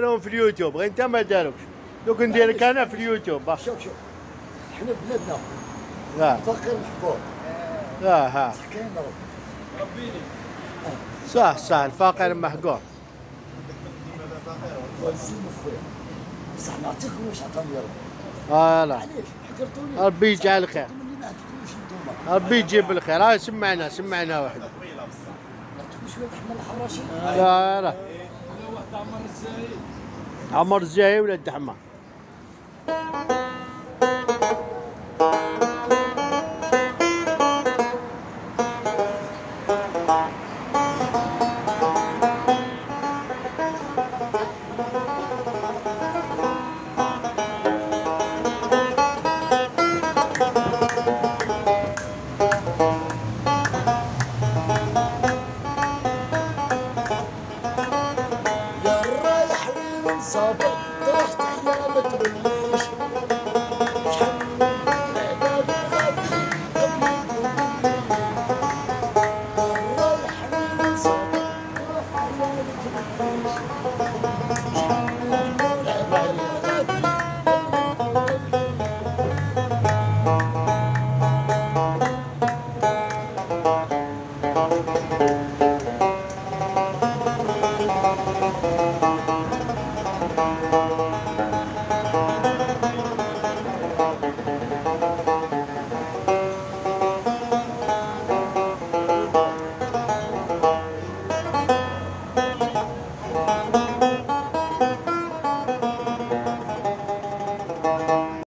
دارهم في اليوتيوب غير انت ما داروكش. دوك نديرك أنا في اليوتيوب. شوف شوف. إحنا في بلادنا. آه. فقير محبوب آه ها كاين رب صح صح الفقير محقور بصح نعطيكم واش عطاني ربي. فوالا. علاش؟ حكرتوني ربي يجعل خير ربي يجيب الخير. ها سمعنا سمعنا واحد. الحراشي؟ لا لا. عمر الزاهي ولا الدحمة صابر طرحت على ما تبليش شحال من